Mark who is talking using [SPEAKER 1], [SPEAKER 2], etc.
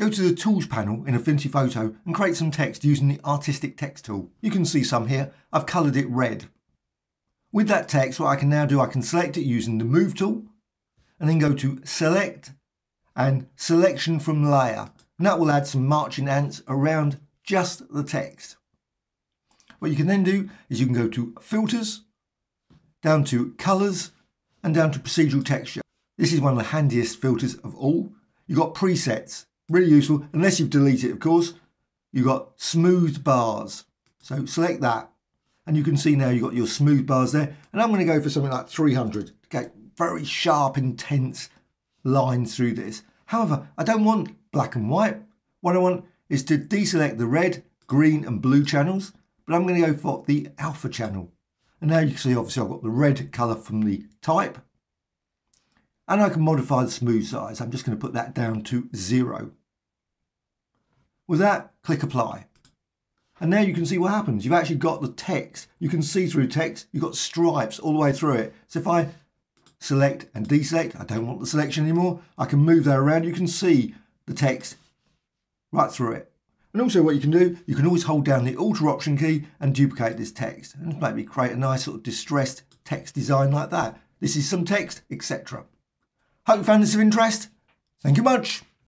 [SPEAKER 1] Go to the Tools panel in Affinity Photo and create some text using the Artistic Text tool. You can see some here. I've coloured it red. With that text, what I can now do, I can select it using the Move tool and then go to Select and Selection from Layer. And that will add some marching ants around just the text. What you can then do is you can go to Filters, down to Colours and down to Procedural Texture. This is one of the handiest filters of all. You've got presets really useful, unless you've deleted it, of course. You've got smooth bars. So select that. And you can see now you've got your smooth bars there. And I'm going to go for something like 300 to get very sharp, intense lines through this. However, I don't want black and white. What I want is to deselect the red, green and blue channels, but I'm going to go for the alpha channel. And now you can see obviously I've got the red colour from the type. And I can modify the smooth size. I'm just going to put that down to zero. With that, click apply. And now you can see what happens. You've actually got the text. You can see through text. You've got stripes all the way through it. So if I select and deselect, I don't want the selection anymore. I can move that around. You can see the text right through it. And also what you can do, you can always hold down the Alt Option key and duplicate this text. And maybe create a nice sort of distressed text design like that. This is some text, etc. Hope you found this of interest. Thank you much.